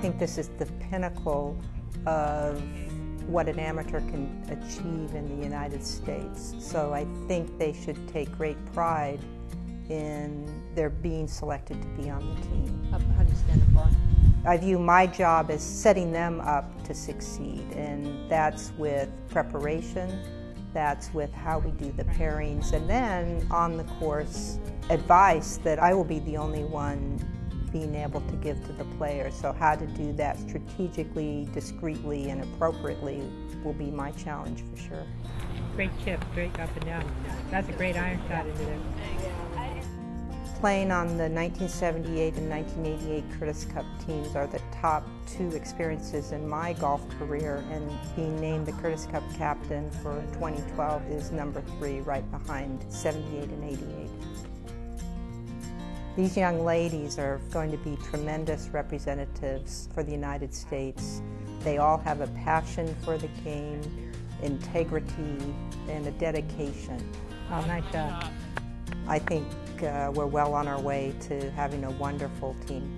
think this is the pinnacle of what an amateur can achieve in the United States. So I think they should take great pride in their being selected to be on the team. How, how do you stand apart? I view my job as setting them up to succeed, and that's with preparation, that's with how we do the pairings, and then on the course, advice that I will be the only one being able to give to the players. So, how to do that strategically, discreetly, and appropriately will be my challenge for sure. Great chip, great up and down. That's a great iron shot into there. Playing on the 1978 and 1988 Curtis Cup teams are the top two experiences in my golf career, and being named the Curtis Cup captain for 2012 is number three, right behind 78 and 88. These young ladies are going to be tremendous representatives for the United States. They all have a passion for the game, integrity, and a dedication. Oh, nice shot. I think uh, we're well on our way to having a wonderful team.